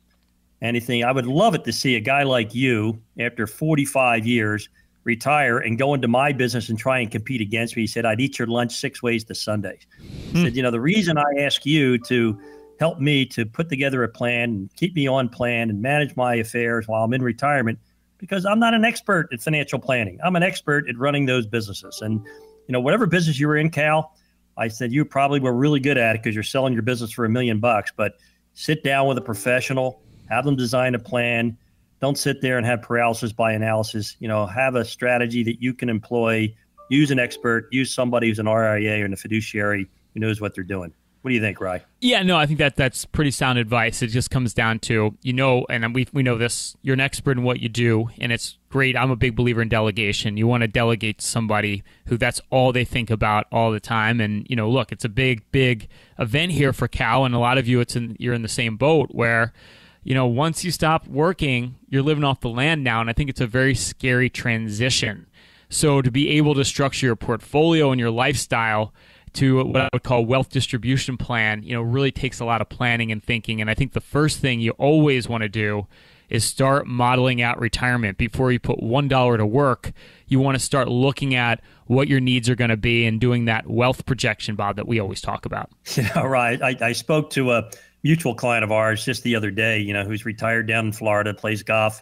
C: Anything, I would love it to see a guy like you, after 45 years, retire and go into my business and try and compete against me. He said, I'd eat your lunch six ways to Sundays. He said, hmm. You know, the reason I ask you to help me to put together a plan and keep me on plan and manage my affairs while I'm in retirement because I'm not an expert at financial planning. I'm an expert at running those businesses. And, you know, whatever business you were in, Cal, I said you probably were really good at it because you're selling your business for a million bucks. But sit down with a professional, have them design a plan. Don't sit there and have paralysis by analysis. You know, have a strategy that you can employ. Use an expert. Use somebody who's an RIA or a fiduciary who knows what they're doing. What do you think, Rye?
B: Yeah, no, I think that that's pretty sound advice. It just comes down to you know, and we we know this. You're an expert in what you do, and it's great. I'm a big believer in delegation. You want to delegate to somebody who that's all they think about all the time. And you know, look, it's a big, big event here for Cal, and a lot of you, it's in you're in the same boat where. You know, once you stop working, you're living off the land now, and I think it's a very scary transition. So, to be able to structure your portfolio and your lifestyle to what I would call wealth distribution plan, you know, really takes a lot of planning and thinking. And I think the first thing you always want to do is start modeling out retirement before you put one dollar to work. You want to start looking at what your needs are going to be and doing that wealth projection, Bob, that we always talk about.
C: Yeah, right. I, I spoke to a mutual client of ours just the other day. You know, who's retired down in Florida, plays golf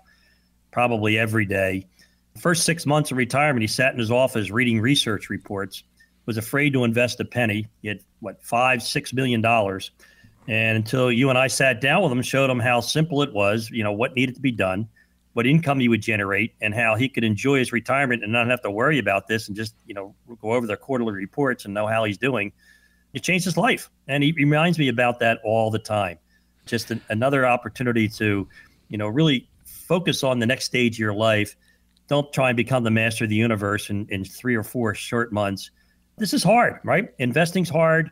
C: probably every day. First six months of retirement, he sat in his office reading research reports was afraid to invest a penny. He had what five, six million dollars, and until you and I sat down with him, showed him how simple it was, you know, what needed to be done, what income he would generate, and how he could enjoy his retirement and not have to worry about this, and just you know go over their quarterly reports and know how he's doing. It changed his life, and he reminds me about that all the time. Just an, another opportunity to, you know, really focus on the next stage of your life. Don't try and become the master of the universe in, in three or four short months this is hard, right? Investing's hard,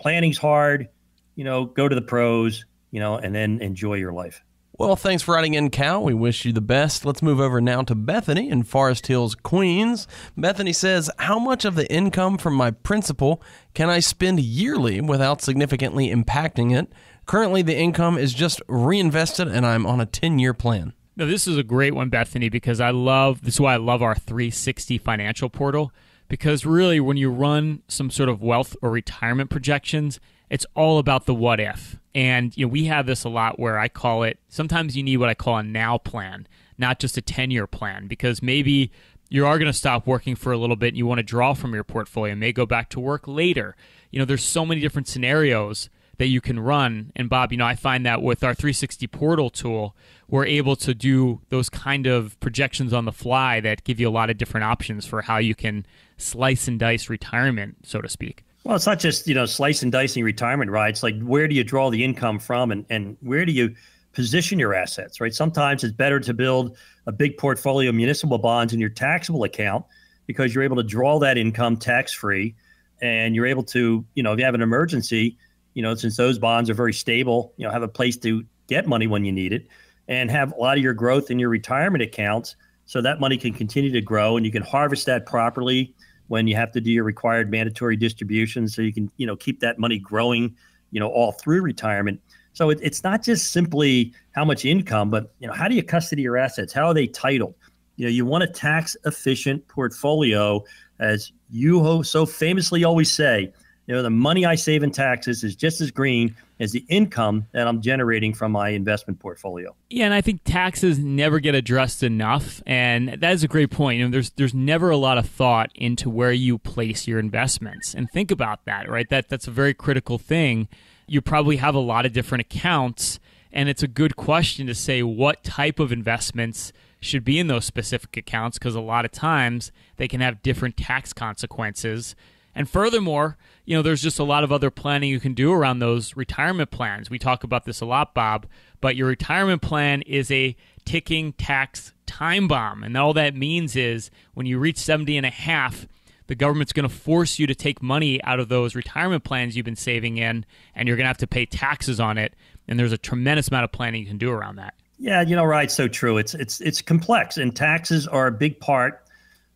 C: planning's hard. You know, go to the pros, you know, and then enjoy your life.
F: Well, thanks for writing in, Cal. We wish you the best. Let's move over now to Bethany in Forest Hills, Queens. Bethany says, How much of the income from my principal can I spend yearly without significantly impacting it? Currently, the income is just reinvested, and I'm on a 10 year plan.
B: Now, this is a great one, Bethany, because I love this is why I love our 360 financial portal because really when you run some sort of wealth or retirement projections it's all about the what if. And you know we have this a lot where i call it sometimes you need what i call a now plan not just a 10 year plan. Because maybe you are going to stop working for a little bit and you want to draw from your portfolio and may go back to work later. You know there's so many different scenarios that you can run. And Bob, you know, I find that with our 360 portal tool, we're able to do those kind of projections on the fly that give you a lot of different options for how you can slice and dice retirement, so to speak.
C: Well, it's not just, you know, slice and dicing retirement, right? It's like where do you draw the income from and, and where do you position your assets, right? Sometimes it's better to build a big portfolio of municipal bonds in your taxable account because you're able to draw that income tax free and you're able to, you know, if you have an emergency, you know, since those bonds are very stable, you know, have a place to get money when you need it and have a lot of your growth in your retirement accounts so that money can continue to grow and you can harvest that properly when you have to do your required mandatory distributions so you can, you know, keep that money growing, you know, all through retirement. So it, it's not just simply how much income, but, you know, how do you custody your assets? How are they titled? You know, you want a tax efficient portfolio as you so famously always say, you know, the money I save in taxes is just as green as the income that I'm generating from my investment portfolio.
B: Yeah, and I think taxes never get addressed enough, and that is a great point. You know, there's there's never a lot of thought into where you place your investments, and think about that, right? That that's a very critical thing. You probably have a lot of different accounts, and it's a good question to say what type of investments should be in those specific accounts because a lot of times they can have different tax consequences. And furthermore, you know, there's just a lot of other planning you can do around those retirement plans. We talk about this a lot, Bob, but your retirement plan is a ticking tax time bomb. And all that means is when you reach 70 and a half, the government's going to force you to take money out of those retirement plans you've been saving in, and you're going to have to pay taxes on it. And there's a tremendous amount of planning you can do around that.
C: Yeah, you know, right. So true. It's it's it's complex, and taxes are a big part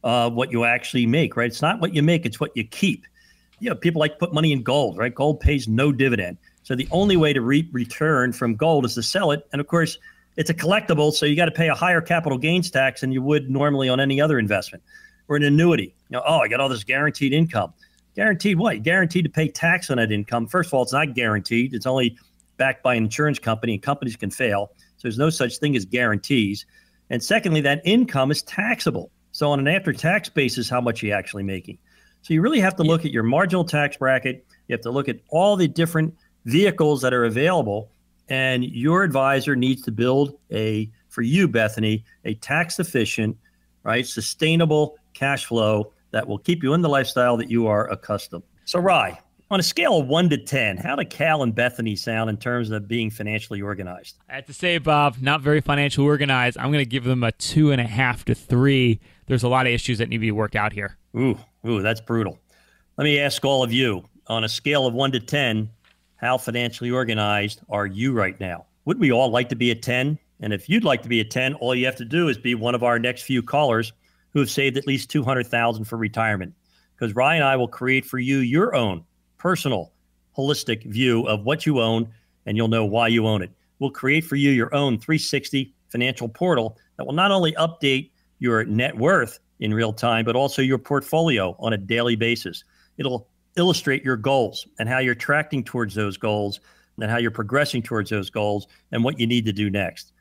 C: of what you actually make. Right. It's not what you make; it's what you keep. You know, people like to put money in gold. Right. Gold pays no dividend. So the only way to reap return from gold is to sell it. And of course, it's a collectible, so you got to pay a higher capital gains tax than you would normally on any other investment or an annuity. You know, oh, I got all this guaranteed income. Guaranteed what? Guaranteed to pay tax on that income. First of all, it's not guaranteed. It's only backed by an insurance company, and companies can fail. So there's no such thing as guarantees. And secondly, that income is taxable. So on an after-tax basis, how much are you actually making? So you really have to look at your marginal tax bracket. You have to look at all the different vehicles that are available. And your advisor needs to build a, for you, Bethany, a tax efficient, right, sustainable cash flow that will keep you in the lifestyle that you are accustomed. So, Rye, on a scale of one to 10, how do Cal and Bethany sound in terms of being financially organized?
B: I have to say, Bob, not very financially organized. I'm going to give them a two and a half to three. There's a lot of issues that need to be worked out here.
C: Ooh, ooh, that's brutal. Let me ask all of you on a scale of one to 10, how financially organized are you right now? Would we all like to be a 10? And if you'd like to be a 10, all you have to do is be one of our next few callers who have saved at least 200,000 for retirement. Because Ryan and I will create for you your own personal, holistic view of what you own, and you'll know why you own it. We'll create for you your own 360 financial portal that will not only update your net worth in real time, but also your portfolio on a daily basis. It'll illustrate your goals and how you're tracking towards those goals and how you're progressing towards those goals and what you need to do next.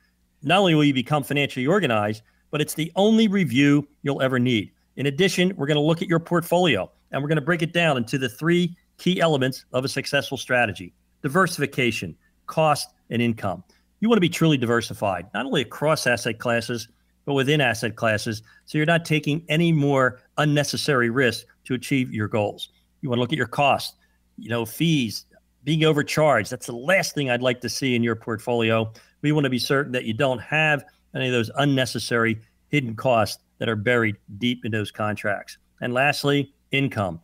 C: Not only will you become financially organized, but it's the only review you'll ever need. In addition, we're going to look at your portfolio and we're going to break it down into the three key elements of a successful strategy diversification, cost, and income. You want to be truly diversified, not only across asset classes, but within asset classes, so you're not taking any more unnecessary risk to achieve your goals. You want to look at your cost, you know, fees, being overcharged. That's the last thing I'd like to see in your portfolio. We want to be certain that you don't have any of those unnecessary hidden costs that are buried deep in those contracts. And lastly, income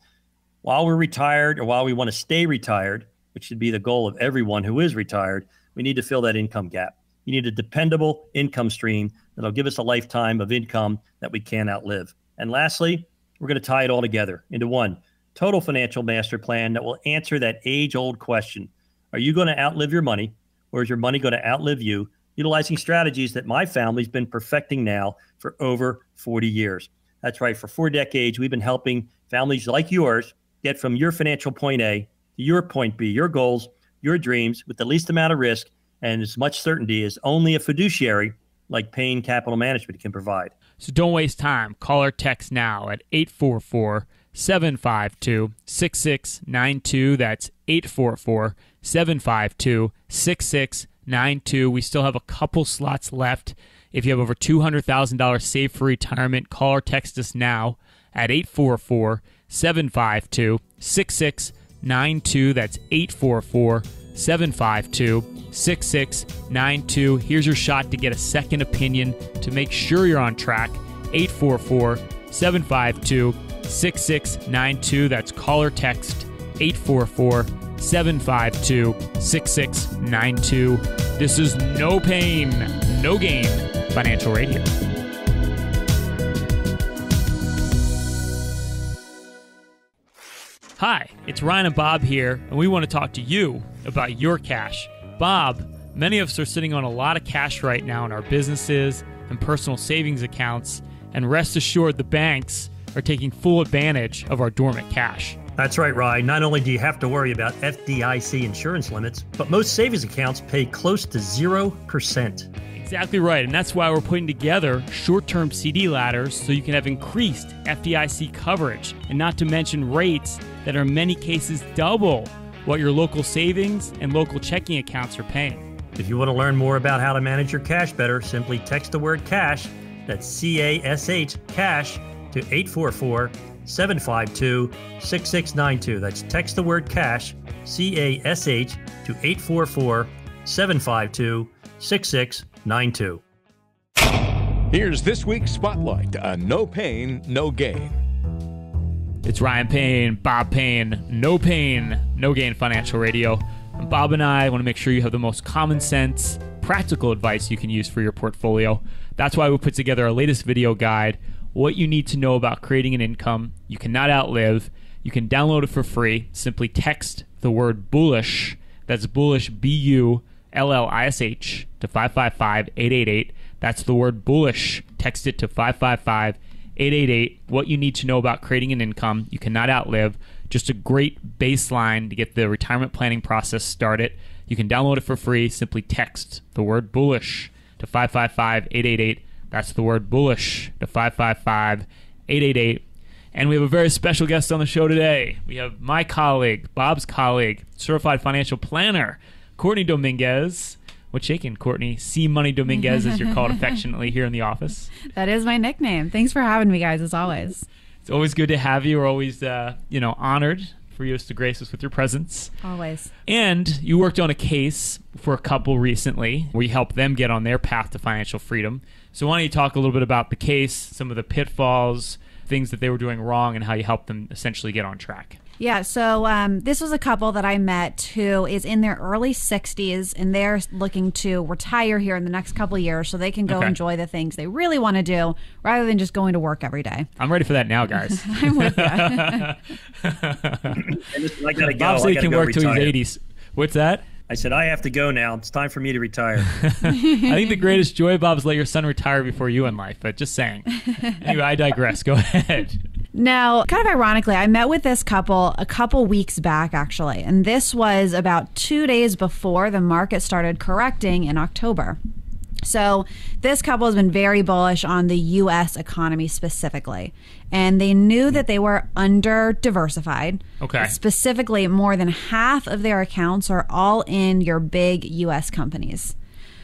C: while we're retired or while we want to stay retired, which should be the goal of everyone who is retired, we need to fill that income gap. You need a dependable income stream that'll give us a lifetime of income that we can't outlive. And lastly, we're going to tie it all together into one total financial master plan that will answer that age old question Are you going to outlive your money, or is your money going to outlive you? Utilizing strategies that my family's been perfecting now for over 40 years. That's right, for four decades, we've been helping families like yours get from your financial point A to your point B, your goals, your dreams with the least amount of risk and as much certainty as only a fiduciary like Payne Capital Management can provide.
B: So don't waste time. Call or text now at 844 752 6692. That's 844 752 6692. We still have a couple slots left. If you have over $200,000 saved for retirement, call or text us now at 844 752 6692. That's 844 752 6692. Here's your shot to get a second opinion to make sure you're on track. 844 752 6692. That's caller text 844 752 6692. This is no Payne, no gain financial radio. Hi, it's Ryan and Bob here, and we want to talk to you about your cash. Bob, many of us are sitting on a lot of cash right now in our businesses and personal savings accounts, and rest assured the banks are taking full advantage of our dormant cash.
C: That's right, Ryan. Not only do you have to worry about FDIC insurance limits, but most savings accounts pay close to 0%.
B: Exactly right. And that's why we're putting together short term CD ladders so you can have increased FDIC coverage, and not to mention rates that are in many cases double what your local savings and local checking accounts are paying.
C: If you want to learn more about how to manage your cash better, simply text the word cash, that's C A S H, cash, to 844 752 6692. That's text the word cash, C A S H, to 844 752 6692.
A: Here's this week's spotlight on No Payne, No Gain.
B: It's Ryan Payne, Bob Payne, No Payne, No Gain Financial Radio. Bob and I want to make sure you have the most common sense, practical advice you can use for your portfolio. That's why we put together our latest video guide what you need to know about creating an income you cannot outlive. You can download it for free. Simply text the word bullish. That's bullish, B U L L I S H, to 555 888. That's the word bullish. Text it to 555 888. What you need to know about creating an income you cannot outlive. Just a great baseline to get the retirement planning process started. You can download it for free. Simply text the word bullish to 555 888. That's the word bullish to 555 888. And we have a very special guest on the show today. We have my colleague, Bob's colleague, certified financial planner, Courtney Dominguez. What's shaking, Courtney? C Money Dominguez, as you're called affectionately here in the office.
G: That is my nickname. Thanks for having me, guys, as always.
B: It's always good to have you. We're always, uh, you know, honored for you to grace us with your presence.
G: Always.
B: And you worked on a case for a couple recently where you helped them get on their path to financial freedom. So why don't you talk a little bit about the case, some of the pitfalls, things that they were doing wrong, and how you helped them essentially get on track?
G: Yeah, so um, this was a couple that I met who is in their early 60s and they're looking to retire here in the next couple of years so they can go
B: Okay.
G: enjoy the things they really want to do rather than just going to work every day.
B: I'm ready for that now, guys.
G: I'm with you.
C: And listen, I gotta go.
B: Bob said
C: I
B: he
C: gotta
B: can
C: go
B: work till he's 80s. What's that?
C: I said I have to go now. It's time for me to retire.
B: I think the greatest joy, Bob, is let your son retire before you in life. But just saying. Anyway, I digress. Go ahead.
G: Now, kind of ironically, I met with this couple a couple weeks back, actually, and this was about two days before the market started correcting in October. So, this couple has been very bullish on the US economy specifically, and they knew that they were under diversified.
B: Okay.
G: Specifically, more than half of their accounts are all in your big US companies.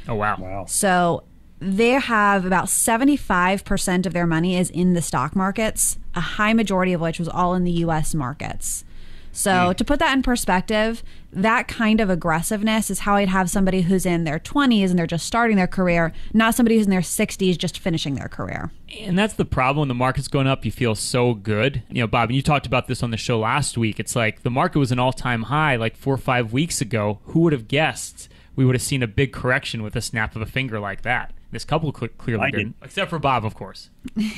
B: Oh, wow.
C: Wow.
G: So they have about 75% of their money is in the stock markets, a high majority of which was all in the US markets. So, hmm. to put that in perspective, that kind of aggressiveness is how I'd have somebody who's in their 20s and they're just starting their career, not somebody who's in their 60s just finishing their career.
B: And that's the problem when the market's going up, you feel so good. You know, Bob, and you talked about this on the show last week. It's like the market was an all time high like four or five weeks ago. Who would have guessed we would have seen a big correction with a snap of a finger like that? This couple cl- clearly
C: I did.
B: didn't, except for Bob, of course.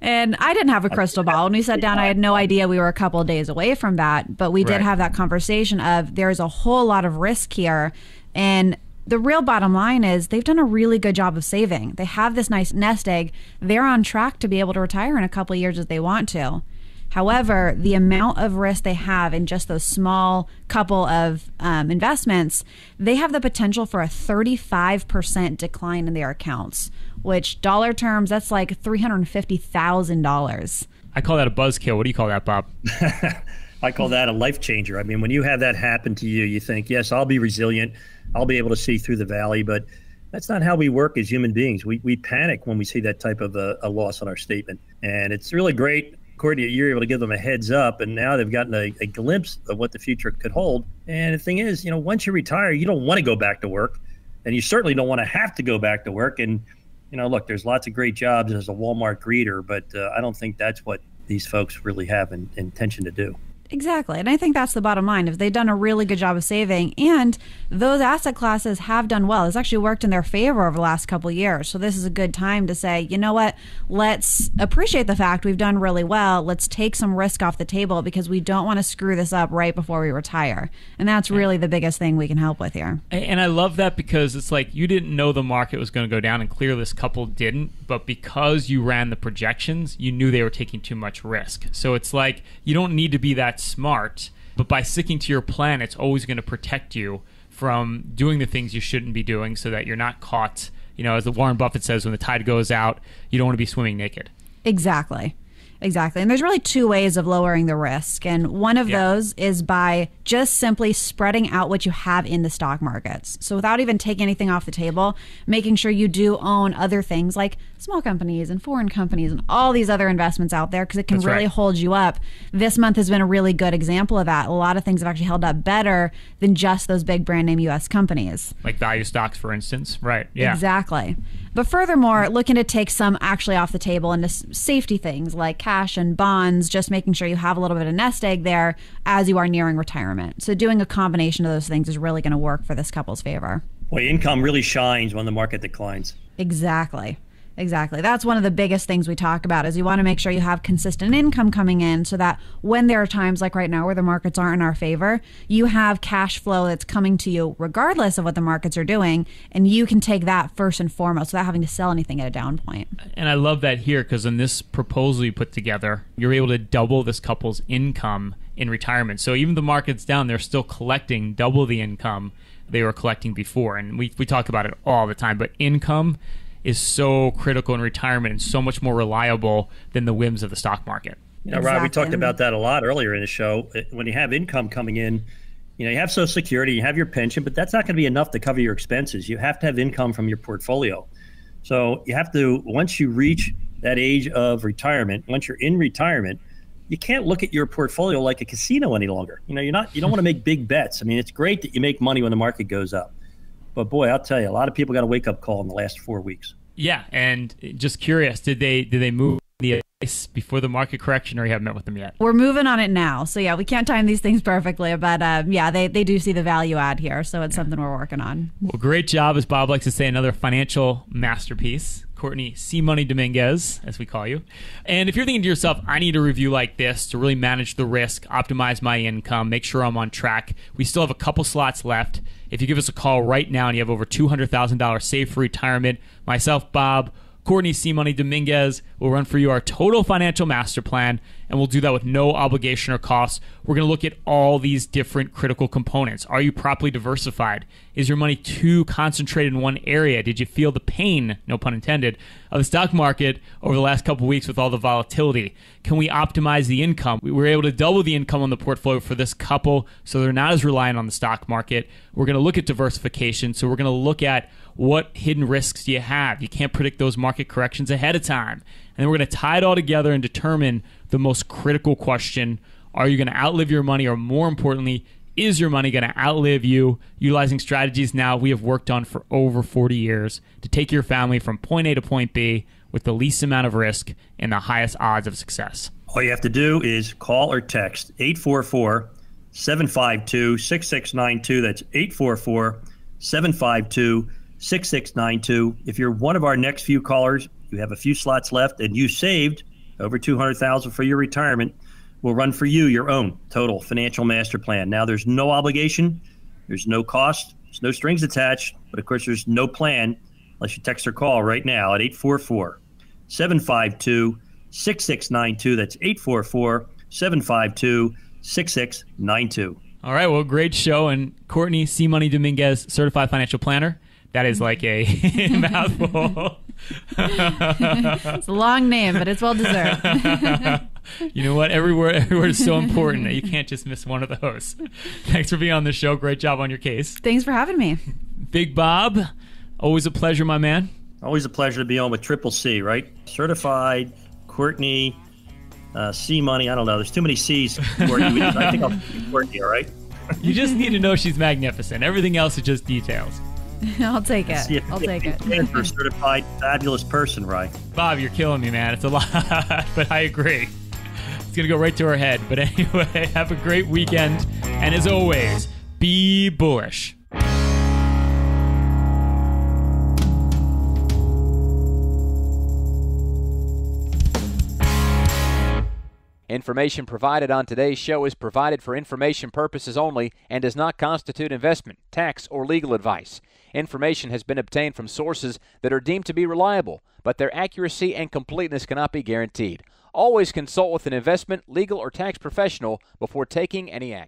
G: And I didn't have a crystal ball. When we sat down, I had no idea we were a couple of days away from that. But we did
B: Right.
G: have that conversation of there's a whole lot of risk here. And the real bottom line is they've done a really good job of saving. They have this nice nest egg. They're on track to be able to retire in a couple of years as they want to. However, the amount of risk they have in just those small couple of um, investments, they have the potential for a 35% decline in their accounts, which dollar terms, that's like $350,000.
B: I call that a buzzkill. What do you call that, Bob?
C: I call that a life changer. I mean, when you have that happen to you, you think, yes, I'll be resilient. I'll be able to see through the valley. But that's not how we work as human beings. We, we panic when we see that type of a, a loss on our statement. And it's really great, Courtney, you're able to give them a heads up. And now they've gotten a, a glimpse of what the future could hold. And the thing is, you know, once you retire, you don't want to go back to work. And you certainly don't want to have to go back to work. And, you know, look, there's lots of great jobs as a Walmart greeter, but uh, I don't think that's what these folks really have an intention to do.
G: Exactly. And I think that's the bottom line. If they've done a really good job of saving and those asset classes have done well, it's actually worked in their favor over the last couple of years. So this is a good time to say, you know what, let's appreciate the fact we've done really well. Let's take some risk off the table because we don't want to screw this up right before we retire. And that's really the biggest thing we can help with here.
B: And I love that because it's like you didn't know the market was going to go down, and clearly this couple didn't. But because you ran the projections, you knew they were taking too much risk. So it's like you don't need to be that smart, but by sticking to your plan, it's always going to protect you from doing the things you shouldn't be doing so that you're not caught. You know, as the Warren Buffett says, when the tide goes out, you don't want to be swimming naked.
G: Exactly. Exactly. And there's really two ways of lowering the risk. And one of
B: Yeah.
G: those is by just simply spreading out what you have in the stock markets. So without even taking anything off the table, making sure you do own other things like small companies and foreign companies and all these other investments out there because it can
B: That's
G: really
B: right.
G: hold you up. This month has been a really good example of that. A lot of things have actually held up better than just those big brand name US companies.
B: Like value stocks, for instance. Right. Yeah.
G: Exactly. But furthermore, looking to take some actually off the table into safety things like cash and bonds, just making sure you have a little bit of nest egg there as you are nearing retirement. So doing a combination of those things is really going to work for this couple's favor.
C: Boy, income really shines when the market declines.
G: Exactly. Exactly. That's one of the biggest things we talk about is you want to make sure you have consistent income coming in so that when there are times like right now where the markets aren't in our favor, you have cash flow that's coming to you regardless of what the markets are doing and you can take that first and foremost without having to sell anything at a down point.
B: And I love that here because in this proposal you put together, you're able to double this couple's income in retirement. So even the market's down, they're still collecting double the income they were collecting before. And we, we talk about it all the time, but income is so critical in retirement and so much more reliable than the whims of the stock market.
C: You know, exactly. Rob, we talked about that a lot earlier in the show. When you have income coming in, you know, you have Social Security, you have your pension, but that's not going to be enough to cover your expenses. You have to have income from your portfolio. So you have to, once you reach that age of retirement, once you're in retirement, you can't look at your portfolio like a casino any longer. You know, you're not, you don't want to make big bets. I mean, it's great that you make money when the market goes up. But boy, I'll tell you, a lot of people got a wake up call in the last four weeks.
B: Yeah, and just curious, did they did they move the ice before the market correction, or you haven't met with them yet?
G: We're moving on it now, so yeah, we can't time these things perfectly, but um, yeah, they they do see the value add here, so it's something we're working on.
B: Well, great job, as Bob likes to say, another financial masterpiece. Courtney C Money Dominguez, as we call you. And if you're thinking to yourself, I need a review like this to really manage the risk, optimize my income, make sure I'm on track, we still have a couple slots left. If you give us a call right now and you have over $200,000 saved for retirement, myself, Bob, Courtney C. Money Dominguez will run for you our total financial master plan, and we'll do that with no obligation or cost. We're going to look at all these different critical components. Are you properly diversified? Is your money too concentrated in one area? Did you feel the pain, no pun intended, of the stock market over the last couple weeks with all the volatility? Can we optimize the income? We were able to double the income on the portfolio for this couple, so they're not as reliant on the stock market. We're going to look at diversification, so we're going to look at what hidden risks do you have? You can't predict those market corrections ahead of time. And then we're going to tie it all together and determine the most critical question Are you going to outlive your money? Or more importantly, is your money going to outlive you? Utilizing strategies now we have worked on for over 40 years to take your family from point A to point B with the least amount of risk and the highest odds of success.
C: All you have to do is call or text 844 752 6692. That's 844 752 6692. If you're one of our next few callers, you have a few slots left and you saved over 200,000 for your retirement, we'll run for you your own total financial master plan. Now there's no obligation, there's no cost, there's no strings attached, but of course there's no plan unless you text or call right now at 844 752 6692. That's 844 752 6692.
B: All right, well, great show. And Courtney C. Money Dominguez, certified financial planner. That is like a mouthful.
G: it's a long name, but it's well deserved.
B: you know what? Every word, every word is so important that you can't just miss one of those. Thanks for being on the show. Great job on your case.
G: Thanks for having me.
B: Big Bob, always a pleasure, my man.
C: Always a pleasure to be on with Triple C, right? Certified, Courtney, uh, C Money. I don't know. There's too many C's. Courtney. I think I'll Courtney, all right?
B: you just need to know she's magnificent. Everything else is just details.
G: I'll take it. I'll take it.
C: For certified fabulous person, right?
B: Bob, you're killing me, man. It's a lot, but I agree. It's gonna go right to her head. But anyway, have a great weekend, and as always, be bullish.
H: Information provided on today's show is provided for information purposes only and does not constitute investment, tax, or legal advice. Information has been obtained from sources that are deemed to be reliable, but their accuracy and completeness cannot be guaranteed. Always consult with an investment, legal, or tax professional before taking any action.